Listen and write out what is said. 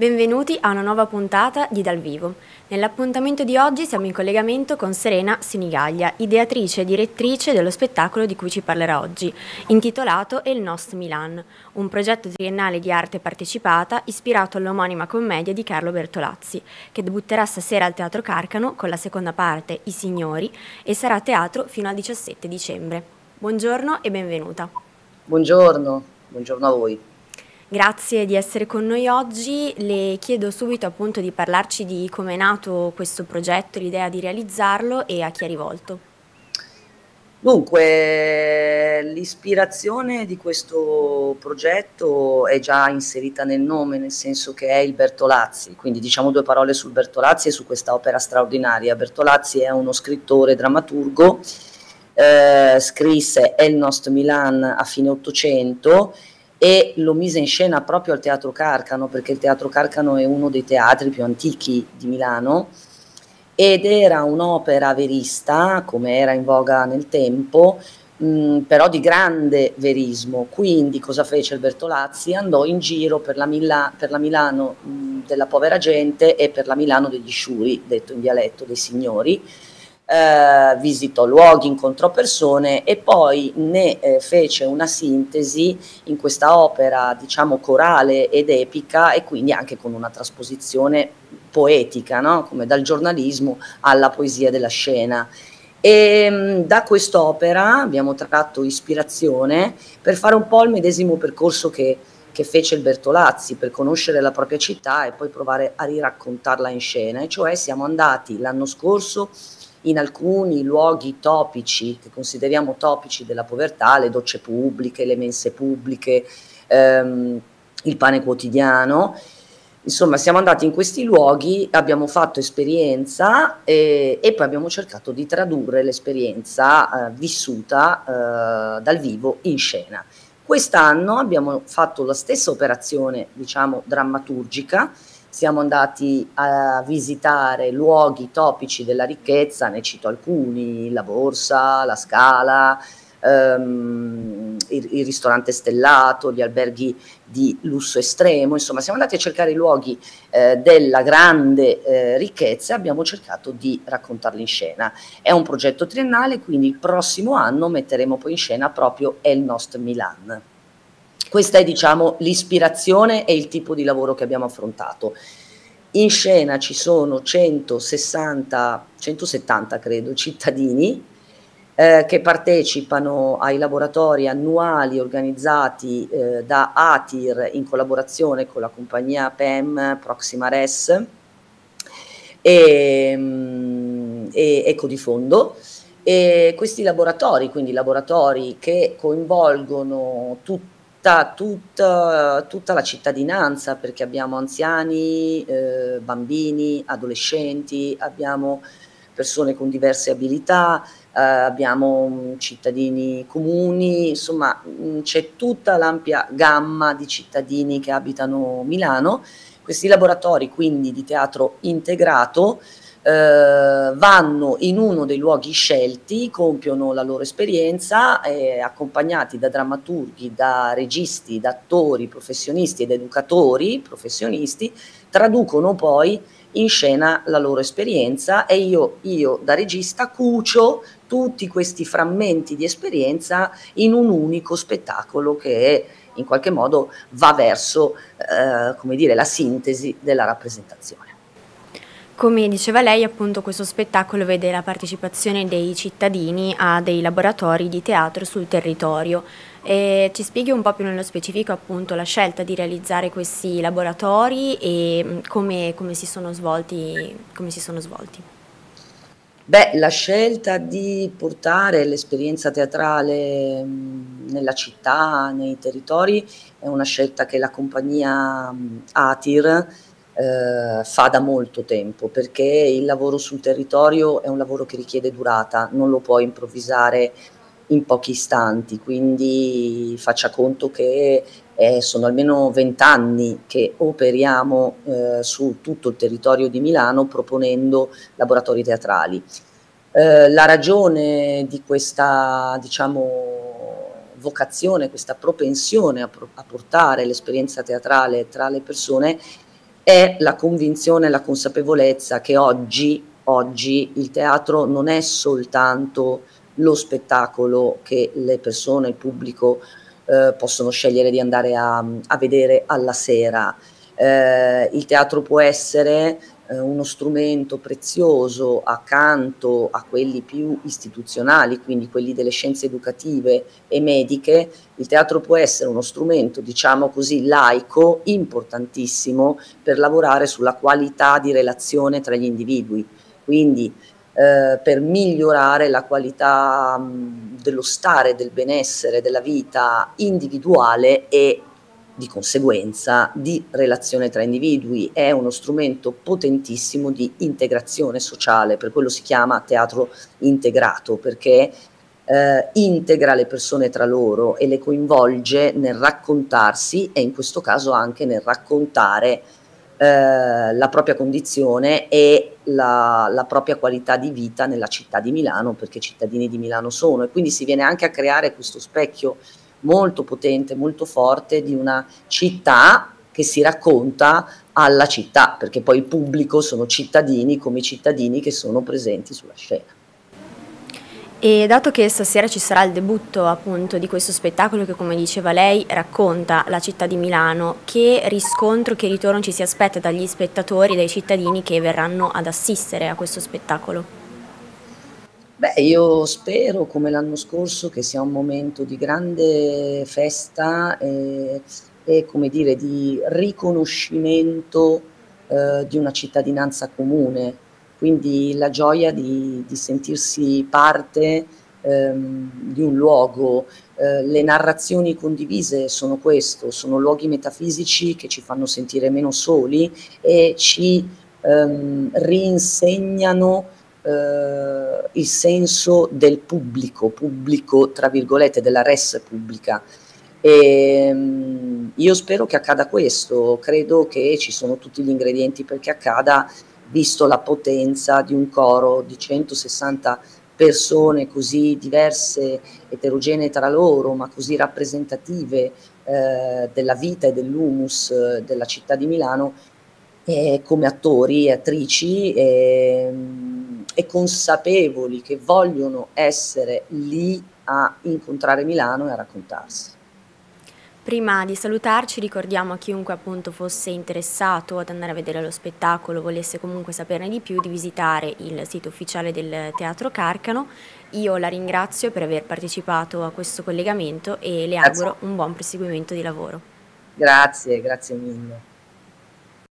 Benvenuti a una nuova puntata di Dal Vivo. Nell'appuntamento di oggi siamo in collegamento con Serena Sinigaglia, ideatrice e direttrice dello spettacolo di cui ci parlerà oggi, intitolato El Nost Milan, un progetto triennale di arte partecipata ispirato all'omonima commedia di Carlo Bertolazzi, che debutterà stasera al Teatro Carcano con la seconda parte I Signori e sarà a teatro fino al 17 dicembre. Buongiorno e benvenuta. Buongiorno, buongiorno a voi. Grazie di essere con noi oggi. Le chiedo subito appunto di parlarci di come è nato questo progetto, l'idea di realizzarlo e a chi è rivolto. Dunque, l'ispirazione di questo progetto è già inserita nel nome, nel senso che è il Bertolazzi, quindi diciamo due parole sul Bertolazzi e su questa opera straordinaria. Bertolazzi è uno scrittore, drammaturgo, eh, scrisse El Nost Milan a fine Ottocento e lo mise in scena proprio al Teatro Carcano, perché il Teatro Carcano è uno dei teatri più antichi di Milano ed era un'opera verista, come era in voga nel tempo, mh, però di grande verismo. Quindi cosa fece il Bertolazzi? Andò in giro per la, Mila per la Milano mh, della povera gente e per la Milano degli sciuri, detto in dialetto dei signori, eh, visitò luoghi, incontrò persone e poi ne eh, fece una sintesi in questa opera, diciamo, corale ed epica e quindi anche con una trasposizione poetica, no? come dal giornalismo alla poesia della scena. E mm, da quest'opera abbiamo tratto ispirazione per fare un po' il medesimo percorso che, che fece il Bertolazzi per conoscere la propria città e poi provare a riraccontarla in scena, e cioè siamo andati l'anno scorso in alcuni luoghi topici, che consideriamo topici della povertà, le docce pubbliche, le mense pubbliche, ehm, il pane quotidiano. Insomma, siamo andati in questi luoghi, abbiamo fatto esperienza e, e poi abbiamo cercato di tradurre l'esperienza eh, vissuta eh, dal vivo in scena. Quest'anno abbiamo fatto la stessa operazione, diciamo, drammaturgica, siamo andati a visitare luoghi topici della ricchezza, ne cito alcuni, la Borsa, la Scala, ehm, il, il, ristorante stellato, gli alberghi di lusso estremo, insomma siamo andati a cercare i luoghi eh, della grande eh, ricchezza e abbiamo cercato di raccontarli in scena. È un progetto triennale, quindi il prossimo anno metteremo poi in scena proprio El Nost Milan. Questa è diciamo l'ispirazione e il tipo di lavoro che abbiamo affrontato. In scena ci sono 160, 170 credo, cittadini eh, che partecipano ai laboratori annuali organizzati eh, da ATIR in collaborazione con la compagnia PEM Proxima Res e, mm, e Ecodifondo. E questi laboratori, quindi laboratori che coinvolgono tutti tutta, tutta, tutta, la cittadinanza, perché abbiamo anziani, eh, bambini, adolescenti, abbiamo persone con diverse abilità, eh, abbiamo cittadini comuni, insomma mm, c'è tutta l'ampia gamma di cittadini che abitano Milano. Questi laboratori quindi di teatro integrato eh, vanno in uno dei luoghi scelti, compiono la loro esperienza, eh, accompagnati da drammaturghi, da registi, da attori professionisti ed educatori professionisti, traducono poi in scena la loro esperienza e io, io da regista cucio tutti questi frammenti di esperienza in un unico spettacolo che in qualche modo va verso eh, come dire, la sintesi della rappresentazione. Come diceva lei, appunto questo spettacolo vede la partecipazione dei cittadini a dei laboratori di teatro sul territorio. E ci spieghi un po' più nello specifico appunto la scelta di realizzare questi laboratori e mm, come, come, si, sono svolti, come si sono svolti. Beh, la scelta di portare l'esperienza teatrale mm, nella città, nei territori, è una scelta che la compagnia mm, ATIR eh, fa da molto tempo perché il lavoro sul territorio è un lavoro che richiede durata, non lo puoi improvvisare in pochi istanti, quindi faccia conto che eh, sono almeno vent'anni che operiamo eh, su tutto il territorio di Milano proponendo laboratori teatrali. Eh, la ragione di questa diciamo, vocazione, questa propensione a, a portare l'esperienza teatrale tra le persone è la convinzione la consapevolezza che oggi, oggi il teatro non è soltanto lo spettacolo che le persone, il pubblico eh, possono scegliere di andare a, a vedere alla sera. Eh, il teatro può essere eh, uno strumento prezioso accanto a quelli più istituzionali, quindi quelli delle scienze educative e mediche, il teatro può essere uno strumento, diciamo così, laico, importantissimo per lavorare sulla qualità di relazione tra gli individui. Quindi eh, per migliorare la qualità mh, dello stare, del benessere, della vita individuale e di conseguenza di relazione tra individui, è uno strumento potentissimo di integrazione sociale, per quello si chiama teatro integrato, perché eh, integra le persone tra loro e le coinvolge nel raccontarsi e in questo caso anche nel raccontare eh, la propria condizione e la, la, propria qualità di vita nella città di Milano, perché cittadini di Milano sono, e quindi si viene anche a creare questo specchio molto potente, molto forte di una città che si racconta alla città, perché poi il pubblico sono cittadini come i cittadini che sono presenti sulla scena. E dato che stasera ci sarà il debutto appunto di questo spettacolo che come diceva lei racconta la città di Milano, che riscontro, che ritorno ci si aspetta dagli spettatori, dai cittadini che verranno ad assistere a questo spettacolo? Beh, io spero, come l'anno scorso, che sia un momento di grande festa e, e come dire, di riconoscimento eh, di una cittadinanza comune, quindi la gioia di, di sentirsi parte ehm, di un luogo. Eh, le narrazioni condivise sono questo, sono luoghi metafisici che ci fanno sentire meno soli e ci ehm, rinsegnano eh, il senso del pubblico, pubblico tra virgolette, della res pubblica. E, um, io spero che accada questo, credo che ci sono tutti gli ingredienti perché accada, visto la potenza di un coro di 160 persone così diverse, eterogenee tra loro, ma così rappresentative eh, della vita e dell'humus eh, della città di Milano, eh, come attori e attrici. Eh, e consapevoli che vogliono essere lì a incontrare Milano e a raccontarsi. Prima di salutarci ricordiamo a chiunque appunto fosse interessato ad andare a vedere lo spettacolo, volesse comunque saperne di più, di visitare il sito ufficiale del Teatro Carcano. Io la ringrazio per aver partecipato a questo collegamento e le auguro un buon proseguimento di lavoro. Grazie, grazie mille.